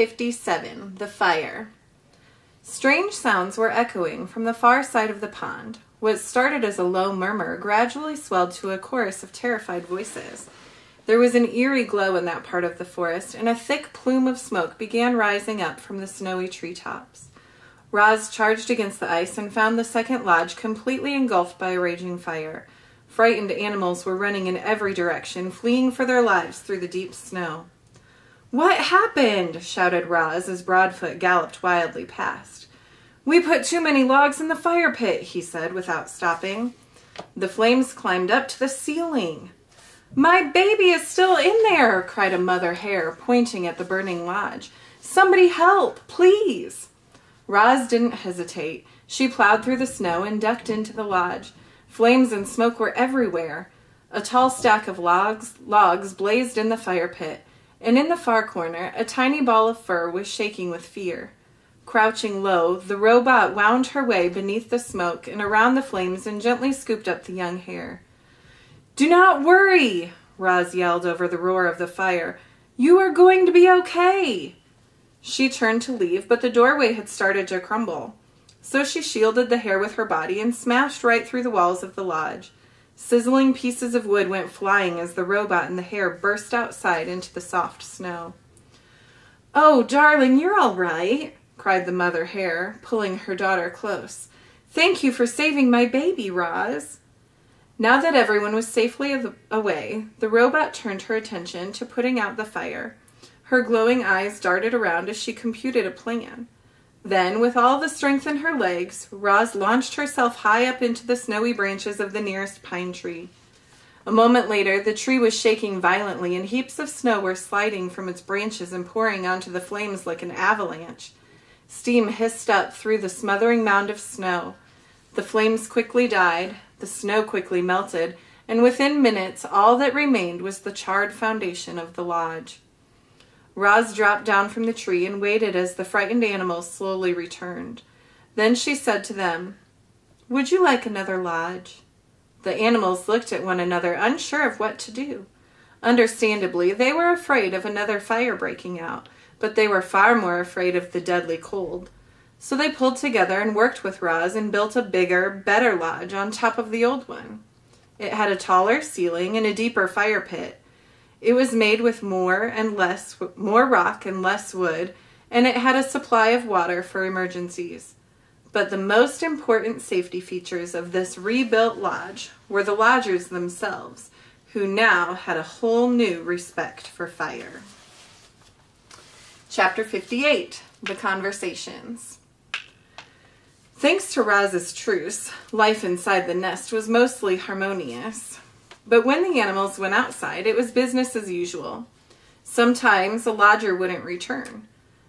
Chapter 57 The Fire Strange sounds were echoing from the far side of the pond. What started as a low murmur gradually swelled to a chorus of terrified voices. There was an eerie glow in that part of the forest, and a thick plume of smoke began rising up from the snowy tree tops. Roz charged against the ice and found the second lodge completely engulfed by a raging fire. Frightened animals were running in every direction, fleeing for their lives through the deep snow. What happened? shouted Roz as Broadfoot galloped wildly past. We put too many logs in the fire pit, he said without stopping. The flames climbed up to the ceiling. My baby is still in there, cried a mother hare, pointing at the burning lodge. Somebody help, please. Roz didn't hesitate. She plowed through the snow and ducked into the lodge. Flames and smoke were everywhere. A tall stack of logs, logs blazed in the fire pit, and in the far corner, a tiny ball of fur was shaking with fear. Crouching low, the robot wound her way beneath the smoke and around the flames and gently scooped up the young hare. Do not worry, Roz yelled over the roar of the fire. You are going to be okay. She turned to leave, but the doorway had started to crumble. So she shielded the hare with her body and smashed right through the walls of the lodge. Sizzling pieces of wood went flying as the robot and the hare burst outside into the soft snow. Oh, darling, you're all right, cried the mother hare, pulling her daughter close. Thank you for saving my baby, Roz. Now that everyone was safely away, the robot turned her attention to putting out the fire. Her glowing eyes darted around as she computed a plan. Then, with all the strength in her legs, Roz launched herself high up into the snowy branches of the nearest pine tree. A moment later, the tree was shaking violently, and heaps of snow were sliding from its branches and pouring onto the flames like an avalanche. Steam hissed up through the smothering mound of snow. The flames quickly died, the snow quickly melted, and within minutes all that remained was the charred foundation of the lodge. Roz dropped down from the tree and waited as the frightened animals slowly returned. Then she said to them, Would you like another lodge? The animals looked at one another, unsure of what to do. Understandably, they were afraid of another fire breaking out, but they were far more afraid of the deadly cold. So they pulled together and worked with Roz and built a bigger, better lodge on top of the old one. It had a taller ceiling and a deeper fire pit. It was made with more and less more rock and less wood, and it had a supply of water for emergencies. But the most important safety features of this rebuilt lodge were the lodgers themselves, who now had a whole new respect for fire. Chapter 58 The Conversations Thanks to Roz's truce, life inside the nest was mostly harmonious. But when the animals went outside, it was business as usual. Sometimes a lodger wouldn't return.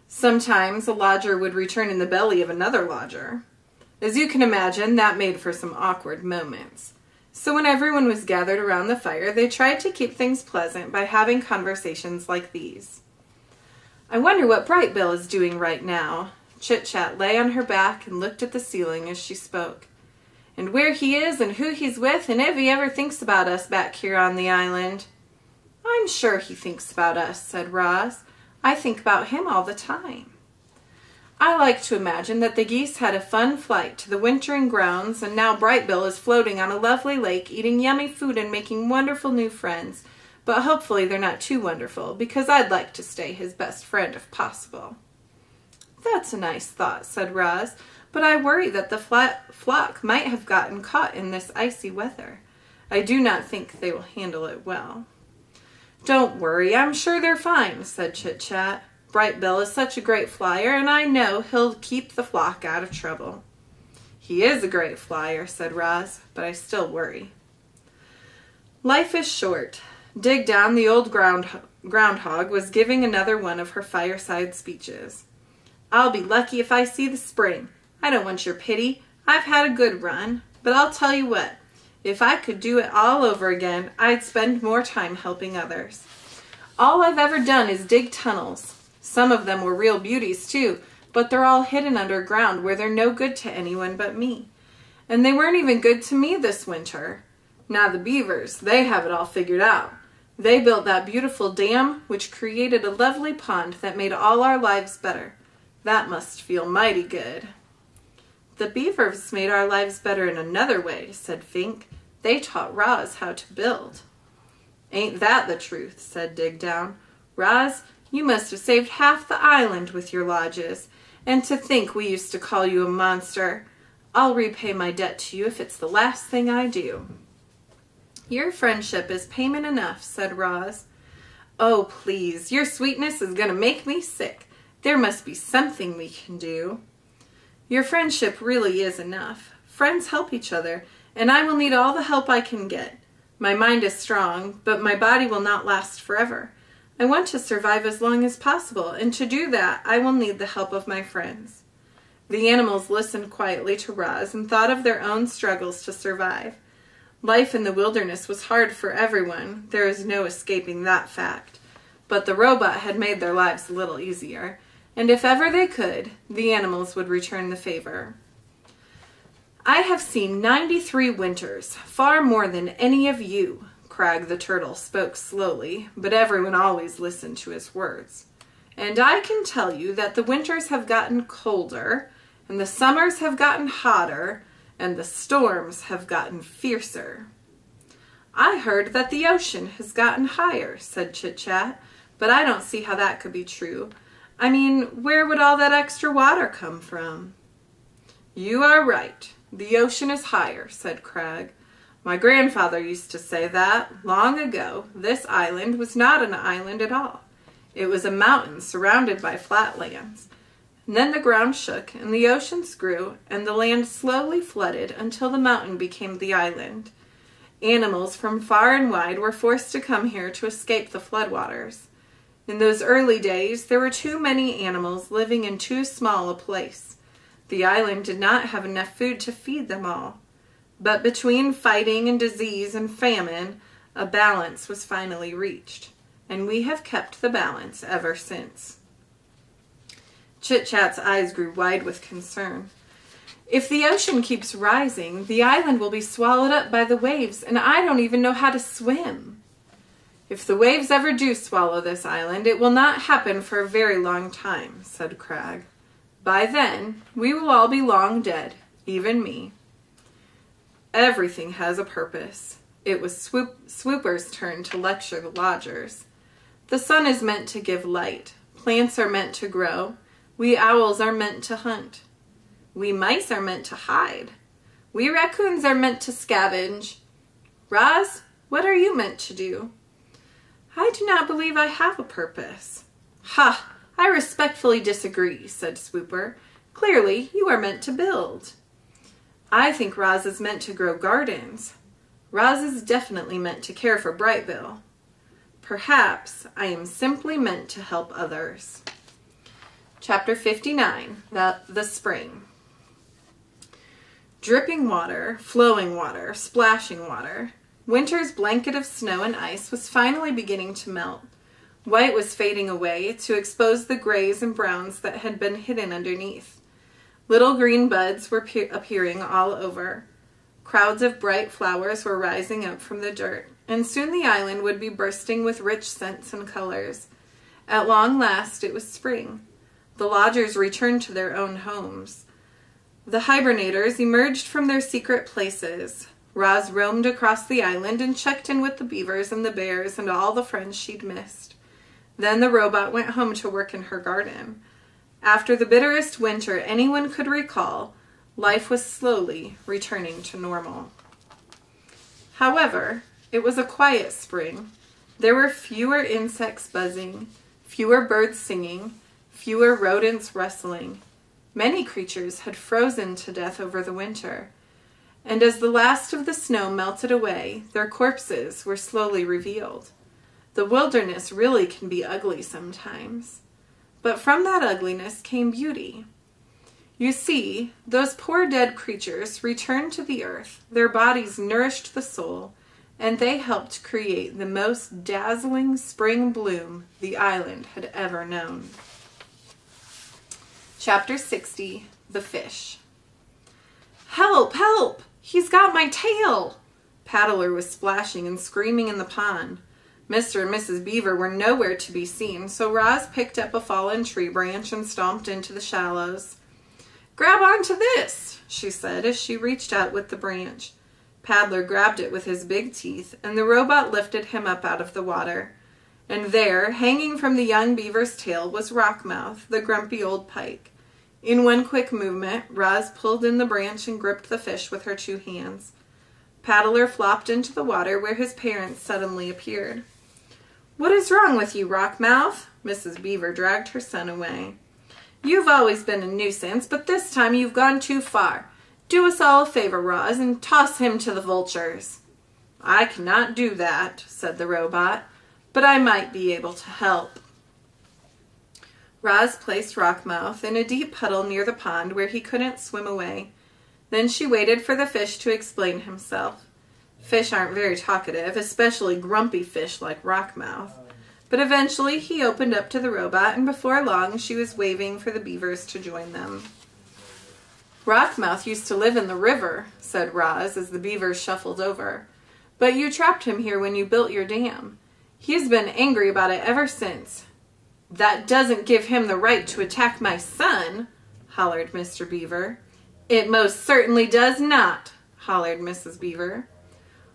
Sometimes a lodger would return in the belly of another lodger. As you can imagine, that made for some awkward moments. So when everyone was gathered around the fire, they tried to keep things pleasant by having conversations like these. I wonder what Brightbill is doing right now, Chit Chat lay on her back and looked at the ceiling as she spoke. And where he is and who he's with and if he ever thinks about us back here on the island. I'm sure he thinks about us, said Roz. I think about him all the time. I like to imagine that the geese had a fun flight to the wintering grounds and now Brightbill is floating on a lovely lake eating yummy food and making wonderful new friends. But hopefully they're not too wonderful because I'd like to stay his best friend if possible. That's a nice thought, said Roz, but I worry that the flock might have gotten caught in this icy weather. I do not think they will handle it well. Don't worry, I'm sure they're fine, said Chit Chat. Brightbill is such a great flyer, and I know he'll keep the flock out of trouble. He is a great flyer, said Roz, but I still worry. Life is short. Dig Down, the old ground, groundhog, was giving another one of her fireside speeches. I'll be lucky if I see the spring. I don't want your pity. I've had a good run. But I'll tell you what, if I could do it all over again, I'd spend more time helping others. All I've ever done is dig tunnels. Some of them were real beauties too, but they're all hidden underground where they're no good to anyone but me. And they weren't even good to me this winter. Now the beavers, they have it all figured out. They built that beautiful dam, which created a lovely pond that made all our lives better. That must feel mighty good. The beavers made our lives better in another way, said Fink. They taught Roz how to build. Ain't that the truth, said Dig Down. Roz, you must have saved half the island with your lodges. And to think we used to call you a monster. I'll repay my debt to you if it's the last thing I do. Your friendship is payment enough, said Roz. Oh, please, your sweetness is going to make me sick. There must be something we can do. Your friendship really is enough. Friends help each other, and I will need all the help I can get. My mind is strong, but my body will not last forever. I want to survive as long as possible, and to do that, I will need the help of my friends. The animals listened quietly to Roz and thought of their own struggles to survive. Life in the wilderness was hard for everyone. There is no escaping that fact. But the robot had made their lives a little easier, and if ever they could, the animals would return the favor. I have seen 93 winters, far more than any of you, Crag the turtle spoke slowly, but everyone always listened to his words. And I can tell you that the winters have gotten colder, and the summers have gotten hotter, and the storms have gotten fiercer. I heard that the ocean has gotten higher, said Chit Chat, but I don't see how that could be true. I mean, where would all that extra water come from? You are right. The ocean is higher, said Crag. My grandfather used to say that, long ago, this island was not an island at all. It was a mountain surrounded by flatlands. And then the ground shook, and the oceans grew, and the land slowly flooded until the mountain became the island. Animals from far and wide were forced to come here to escape the floodwaters. In those early days, there were too many animals living in too small a place. The island did not have enough food to feed them all. But between fighting and disease and famine, a balance was finally reached, and we have kept the balance ever since. Chit Chat's eyes grew wide with concern. If the ocean keeps rising, the island will be swallowed up by the waves, and I don't even know how to swim. If the waves ever do swallow this island, it will not happen for a very long time, said Crag. By then, we will all be long dead, even me. Everything has a purpose. It was swoop, Swooper's turn to lecture the lodgers. The sun is meant to give light. Plants are meant to grow. We owls are meant to hunt. We mice are meant to hide. We raccoons are meant to scavenge. Roz, what are you meant to do? I do not believe I have a purpose. Ha! I respectfully disagree, said Swooper. Clearly, you are meant to build. I think Roz is meant to grow gardens. Roz is definitely meant to care for Brightbill. Perhaps I am simply meant to help others. Chapter 59 The, the Spring. Dripping water, flowing water, splashing water. Winter's blanket of snow and ice was finally beginning to melt. White was fading away to expose the grays and browns that had been hidden underneath. Little green buds were appearing all over. Crowds of bright flowers were rising up from the dirt, and soon the island would be bursting with rich scents and colors. At long last it was spring. The lodgers returned to their own homes. The hibernators emerged from their secret places. Roz roamed across the island and checked in with the beavers and the bears and all the friends she'd missed. Then the robot went home to work in her garden. After the bitterest winter anyone could recall, life was slowly returning to normal. However, it was a quiet spring. There were fewer insects buzzing, fewer birds singing, fewer rodents rustling. Many creatures had frozen to death over the winter, and as the last of the snow melted away, their corpses were slowly revealed. The wilderness really can be ugly sometimes. But from that ugliness came beauty. You see, those poor dead creatures returned to the earth, their bodies nourished the soul, and they helped create the most dazzling spring bloom the island had ever known. Chapter 60 The Fish Help! Help! He's got my tail! Paddler was splashing and screaming in the pond. Mr. and Mrs. Beaver were nowhere to be seen, so Roz picked up a fallen tree branch and stomped into the shallows. Grab onto this, she said as she reached out with the branch. Paddler grabbed it with his big teeth, and the robot lifted him up out of the water. And there, hanging from the young beaver's tail, was Rockmouth, the grumpy old pike. In one quick movement, Roz pulled in the branch and gripped the fish with her two hands. Paddler flopped into the water where his parents suddenly appeared. What is wrong with you, Rockmouth? Mrs. Beaver dragged her son away. You've always been a nuisance, but this time you've gone too far. Do us all a favor, Roz, and toss him to the vultures. I cannot do that, said the robot, but I might be able to help. Roz placed Rockmouth in a deep puddle near the pond where he couldn't swim away. Then she waited for the fish to explain himself. Fish aren't very talkative, especially grumpy fish like Rockmouth. But eventually he opened up to the robot, and before long she was waving for the beavers to join them. Rockmouth used to live in the river, said Roz as the beavers shuffled over. But you trapped him here when you built your dam. He's been angry about it ever since. That doesn't give him the right to attack my son, hollered Mr. Beaver. It most certainly does not, hollered Mrs. Beaver.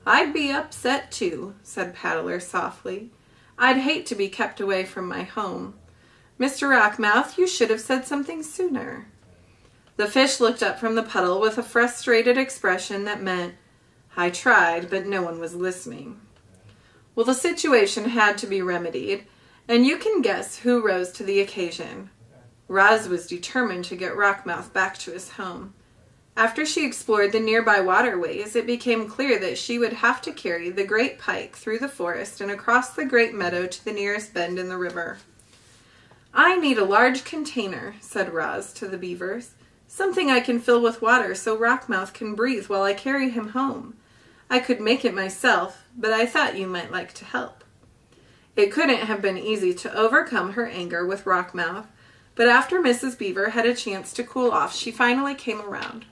I'd be upset too, said Paddler softly. I'd hate to be kept away from my home. Mr. Rockmouth, you should have said something sooner. The fish looked up from the puddle with a frustrated expression that meant, I tried, but no one was listening. Well, the situation had to be remedied, and you can guess who rose to the occasion. Roz was determined to get Rockmouth back to his home. After she explored the nearby waterways, it became clear that she would have to carry the great pike through the forest and across the great meadow to the nearest bend in the river. I need a large container, said Roz to the beavers. Something I can fill with water so Rockmouth can breathe while I carry him home. I could make it myself, but I thought you might like to help. It couldn't have been easy to overcome her anger with Rockmouth, but after Mrs. Beaver had a chance to cool off, she finally came around.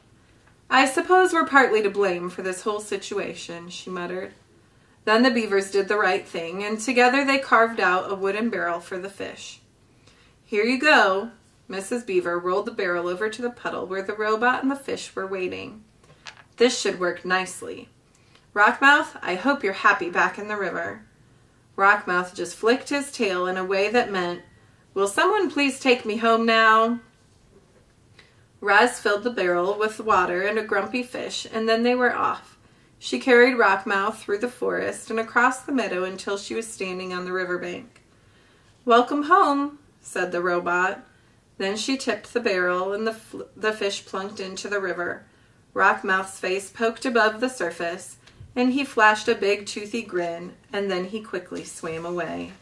I suppose we're partly to blame for this whole situation, she muttered. Then the beavers did the right thing, and together they carved out a wooden barrel for the fish. Here you go. Mrs. Beaver rolled the barrel over to the puddle where the robot and the fish were waiting. This should work nicely. Rockmouth, I hope you're happy back in the river. Rockmouth just flicked his tail in a way that meant, Will someone please take me home now? Roz filled the barrel with water and a grumpy fish, and then they were off. She carried Rockmouth through the forest and across the meadow until she was standing on the river bank. Welcome home, said the robot. Then she tipped the barrel and the, the fish plunked into the river. Rockmouth's face poked above the surface, and he flashed a big toothy grin, and then he quickly swam away.